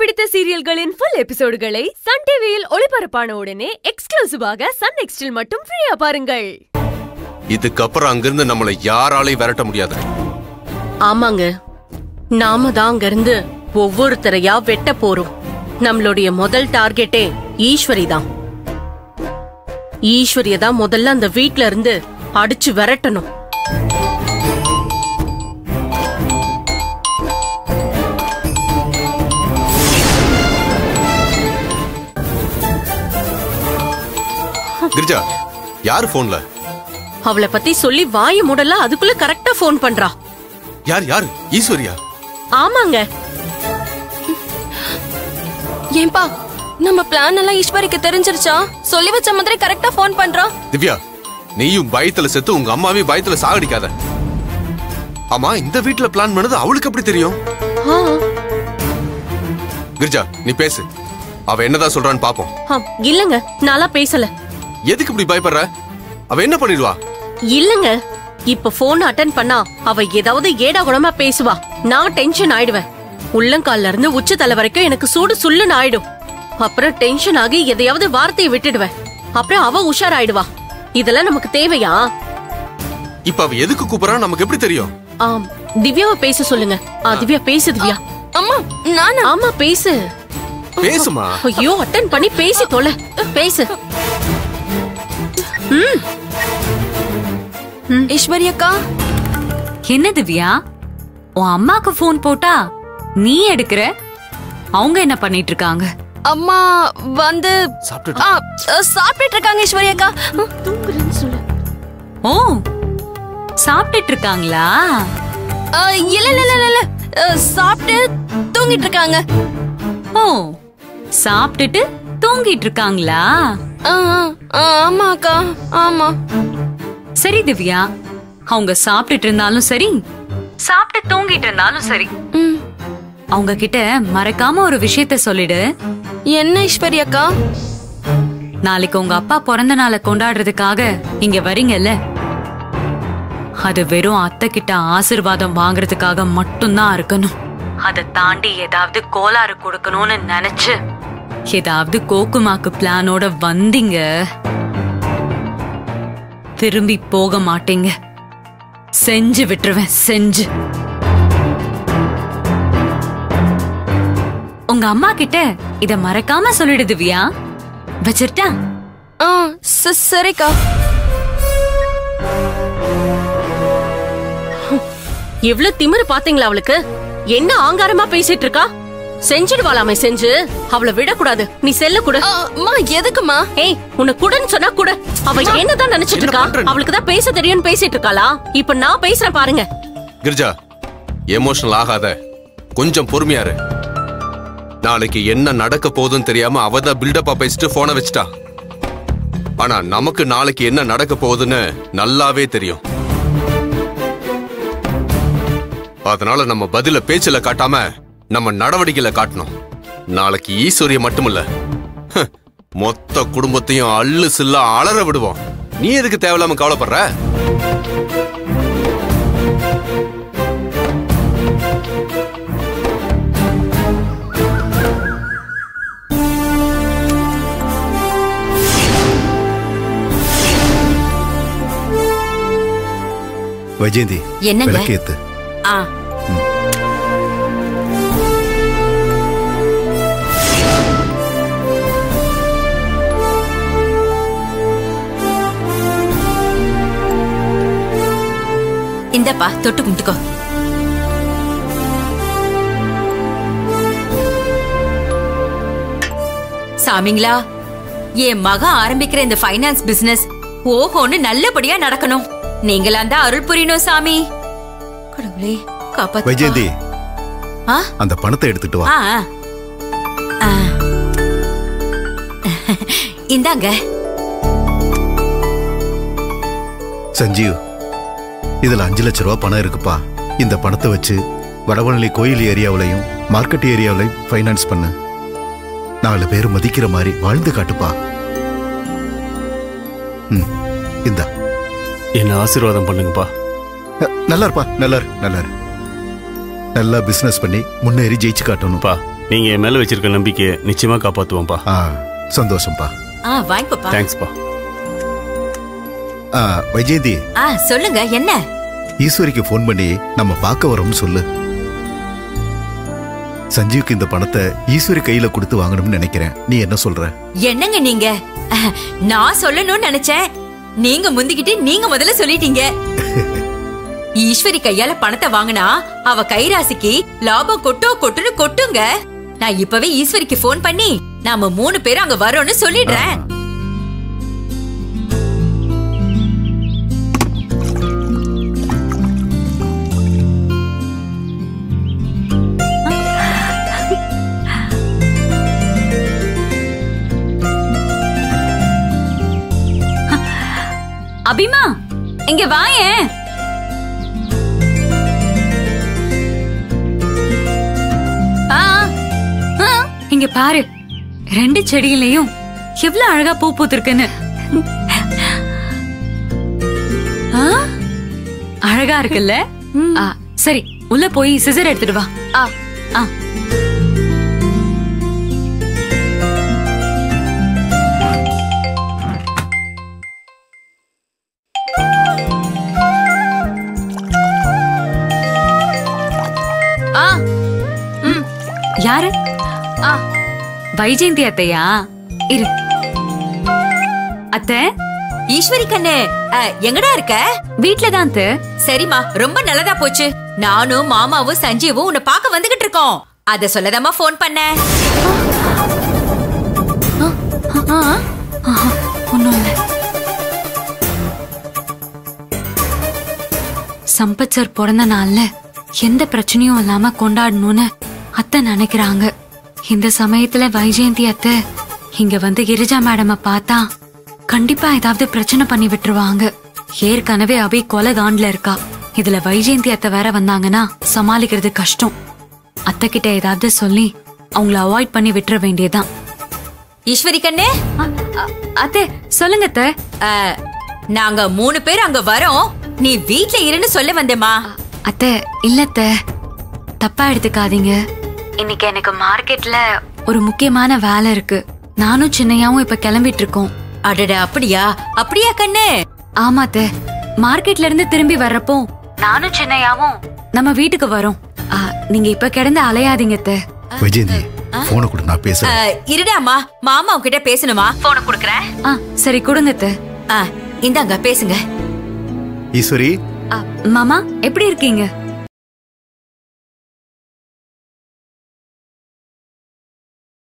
பிடித்த சீரியல்களின் full எபிசோடுகளை Sun டிவியில் ஒளிபரப்பான உடனே எக்ஸ்க்ளூசிவாக சன் நெக்ஸ்டில் மட்டும் ஃப்ரீயா பாருங்கள். இதுக்கப்புறம் அங்கிருந்து நம்மளை யாராலையும் விரட்ட முடியாது. ஆமாங்க. நாம தான் அங்க இருந்து ஒவ்வொருத்தரையா வெட்ட போறோம். நம்மளுடைய முதல் டார்கெட்டே ஈஸ்வரி தான். ஈஸ்வரிய தான் முதல்ல அந்த வீட்ல இருந்து அடிச்சு விரட்டணும். கிரிஜா யாரு போன்ல? அவளை பத்தி சொல்லி வாய மூடல அதுக்குள்ள கரெக்டா ஃபோன் பண்றா. யார் யாரு? ஈஸ்வரியா? ஆமாங்க. ஏன்பா நம்ம பிளான் எல்லாம் ஈஸ்வரிக்கு தெரிஞ்சிருச்சா? சொல்லி வச்ச மாதிரி கரெக்டா ஃபோன் பண்றோம் திவ்யா நீயும் பயத்துல செத்து உங்க அம்மாவையும் பயத்துல சாகடிக்காத. ஆமா இந்த வீட்ல பிளான் பண்ணது அவளுக்கு எப்படி தெரியும்? கிரிஜா நீ பேசு. அவ என்னதான் சொல்றான்னு பாப்போம். ஆ, இல்லங்க நாளா பேசல. எதுக்கு இப்படி பயப்படுற? அவ என்ன பண்ணிடுவா? இல்லங்க. இப்ப போன் அட்டன் பண்ணா அவ ஏதாவது ஏடா குணமா பேசுவா. நான் டென்ஷன் ஆயிடுவேன். உள்ளங்கால்ல இருந்து உச்ச தலை வரைக்கும் எனக்கு சூடு சுள்ளுன்னு ஆயிடும். அப்புறம் டென்ஷன் ஆகி எதையாவது வார்த்தையை விட்டுடுவேன். அப்புறம் அவ உஷாராயிடுவா. இதெல்லாம் நமக்கு தேவையா? இப்ப அவ எதுக்கு கூப்பிடறா? நமக்கு எப்படி தெரியும்? ஆம். திவ்யாவை பேச சொல்லுங்க. ஆ, திவ்யா பேசு திவ்யா. அம்மா நானா? ஆமா பேசு. பேசுமா? ஐயோ அட்டன் பண்ணி பேசி தொலை. பேசு. ஈஸ்வரி அக்கா. என்ன திவ்யா உன் அம்மாக்கு ஃபோன் போட்டா நீ எடுக்கிற? அவங்க என்ன பண்ணிட்டு இருக்காங்க அம்மா வந்து சாப்பிட்டுட்டு. ஆ, அ, சாப்பிட்டுட்டு இருக்காங்க ஈஸ்வரி அக்கா ஓ சாப்பிட்டுட்டு இருக்காங்களா ஆ, இல்ல இல்ல இல்ல, இல்ல சாப்பிட்டு தூங்கிட்டு இருக்காங்க ஓ சாப்பிட்டுட்டு தூங்கிட்டு இருக்காங்களா ஆ, ஆ, ஆ, ஆமா. சரி திவ்யா. அவங்க சாப்பிட்டுட்டு இருந்தாலும் சரி சாப்பிட்டு தூங்கிட்டு இருந்தாலும் சரி. அவங்க கிட்ட மறக்காம ஒரு விஷயத்த சொல்லிடு. என்ன ஈஸ்வரி அக்கா? நாளைக்கு உங்க அப்பா பிறந்த நாளை கொண்டாடுறதுக்காக இங்க வரீங்கல்ல? அது வெறும் அத்தை கிட்ட ஆசிர்வாதம் வாங்குறதுக்காக மட்டும்தான் இருக்கணும். அதை தாண்டி ஏதாவது கோளாறு கொடுக்கணும்னு நினைச்சு ஏதாவது கோக்குமாக்கு பிளானோட வந்தீங்க. திரும்பி போக மாட்டீங்க. செஞ்சு விட்டுருவேன் செஞ்சு. உங்க அம்மா கிட்ட இத மறக்காம சொல்லிடு திவ்யா. வச்சிருட்டா? ச- சரிக்கா. எவ்வளவு திமிரு பாத்தீங்களா அவளுக்கு? என்ன ஆங்காரமா பேசிட்டு இருக்கா? செஞ்சிடுவாளாமே செஞ்சு. அவளை விடக்கூடாது. நீ செல்ல கூட அம்மா எதுக்குமா ஏய் உன்னை குடன்னு சொன்னா கூட. அவ என்னதான் நினைச்சிட்டு என்ன இருக்கா? அவளுக்கு தான் பேச தெரியும்னு பேசிட்டு இருக்காளா? இப்ப நான் பேசுறேன் பாருங்க. கிரிஜா எமோஷனல் ஆகாத. கொஞ்சம் பொறுமையா இரு. நாளைக்கு என்ன நடக்க போகுதுன்னு தெரியாம அவ தான் பில்டப்பா பேசிட்டு போனை வச்சுட்டா. ஆனா நமக்கு நாளைக்கு என்ன நடக்க போகுதுன்னு நல்லாவே தெரியும். அதனால நம்ம பதில பேச்சுல காட்டாம நம்ம நடவடிக்கையில காட்டணும். நாளைக்கு ஈஸ்வரிய மட்டுமில்ல. மொத்த குடும்பத்தையும் அள்ளு சில்லா அலற விடுவோம். நீ எதுக்கு தேவையில்லாம கவலைப்படுற? வைஜெயந்தி என்னங்க? இந்தப்பா தொட்டு கும்பிட்டுக்கோ. சாமிங்களா என் மக ஆரம்பிக்கிற இந்த ஃபைனான்ஸ் பிசினஸ் ஓஹோன்னு நல்லபடியா நடக்கணும். நீங்களா தான் அருள் புரியணும் சாமி. கடவுளே காப்பாத்து வைஜெயந்தி அந்த பணத்தை எடுத்துட்டு வா. இந்தாங்க. சஞ்சீவ் இதுல அஞ்சு லட்ச ரூபா பணம் இருக்குப்பா. இந்த பணத்தை வச்சு வடவள்ளி கோயில் ஏரியாவிலையும் மார்க்கெட் ஏரியாவிலையும் ஃபைனான்ஸ் பண்ணு. நாலு பேர் மதிக்கிற மாதிரி வாழ்ந்து காட்டுப்பா. ம் இந்தா. என்ன ஆசீர்வாதம் பண்ணுங்கப்பா. நல்லா இருப்பா நல்லா இரு நல்லா இரு நல்லா பிசினஸ் பண்ணி முன்னேறி ஜெயிச்சு காட்டணும்ப்பா நீங்க என் மேல வச்சிருக்க நம்பிக்கையை நிச்சயமா காப்பாத்துவோம்ப்பா. சந்தோஷம்ப்பா தேங்க்ஸ்ப்பா வைஜெயந்தி. ஆ சொல்லுங்க என்ன? ஈஸ்வரிக்கு ஃபோன் பண்ணி நம்ம பார்க்க வரோம்னு சொல்லு. சஞ்சீவுக்கு இந்த பணத்தை ஈஸ்வரி கையில கொடுத்து வாங்கணும்னு நினைக்கிறேன். நீ என்ன சொல்ற? என்னங்க நீங்க? நான் சொல்லணும்னு நினைச்சேன். நீங்க முந்திக்கிட்டு நீங்க முதல்ல சொல்லிட்டீங்க. ஈஸ்வரி கையால பணத்தை வாங்கினா அவ கைராசிக்கு லாபம் கொட்டோ கொட்டுன்னு கொட்டுங்க. நான் இப்பவே ஈஸ்வரிக்கு ஃபோன் பண்ணி நாம மூணு பேரும் அங்க வரோம்னு சொல்லிடுறேன். அபிமா இங்க வாயேன். இங்க பாரு ரெண்டு செடியிலையும் எவ்வளவு அழகா பூ பூத்திருக்குன்னு. அழகா இருக்குல்ல? சரி உள்ள போய் சிசர் எடுத்துட்டு வா. ஆ. ஆ. வைஜெயந்தி அத்தையா இரு. அத்தை ஈஸ்வரி கண்ணு எங்கடா இருக்க? வீட்ல தான் சரிம்மா ரொம்ப நல்லதா போச்சு. நானும் மாமாவும் சஞ்சீவும் உன்னை பார்க்க வந்துகிட்டு இருக்கோம். அத சொல்லதாம்மா ஃபோன் இல்ல சம்பத் சார் பிறந்த நாள்ல எந்த பிரச்சனையும் இல்லாம கொண்டாடணும்னு அத்தை நினைக்கிறாங்க. இந்த சமயத்துல வைஜெயந்தி அத்தை இங்க வந்து கிரிஜா மேடம பார்த்தா கண்டிப்பா ஏதாவது பிரச்சனை பண்ணி விட்டுருவாங்க. ஏற்கனவே அபி கொலை காண்ட்ல இருக்கா. இதுல வைஜெயந்தி அத்தை வேற வந்தாங்கன்னா சமாளிக்கிறது கஷ்டம். அத்தை கிட்ட ஏதாவது சொல்லி அவங்கள அவாய்ட் பண்ணி விட்டுற வேண்டியதுதான். ஈஸ்வரி கண்ணு? அத்தை சொல்லுங்க அத்தை. நாங்க மூணு பேர் அங்க வரோம். நீ வீட்ல இருன்னு சொல்ல வந்தேம்மா. அத்தை இல்ல அத்தை. தப்பா எடுத்துக்காதீங்க. இன்னைக்கு எனக்கு மார்க்கெட்ல ஒரு முக்கியமான வேலை இருக்கு. நானும் சின்னையாவும் இப்ப கிளம்பிட்டு இருக்கோம் அடட அப்படியா? அப்படியா கண்ணு? ஆமா மார்க்கெட்ல இருந்து திரும்பி வர்றப்போ நானும் சின்னையாவும் நம்ம வீட்டுக்கு வரோம். ஆ, நீங்க இப்ப கிடந்து அலையாதீங்க அத்தை. வைஜெயந்தி போனை கொடு நான் பேசுறேன். அஹ், இருடாம்மா மாமா உன்கிட்ட பேசணுமா? போன குடுக்கறேன். ஆ சரி கொடுங்க அத்தை. ஆ, இந்தாங்க பேசுங்க. ஈஸ்வரி? ஆ, மாமா எப்படி இருக்கீங்க?